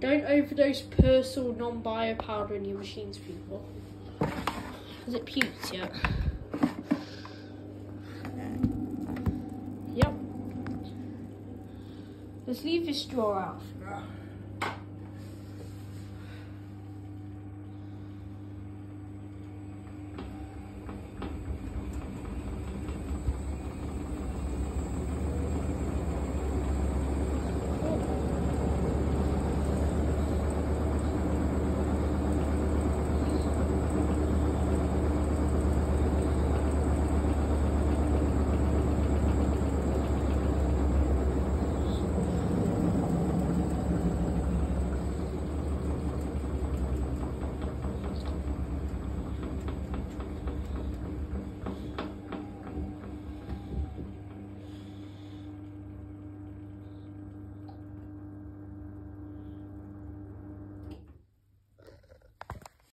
Don't overdose Persil non-bio powder in your machines, people. Has it puked yet? Yep. Let's leave this drawer out.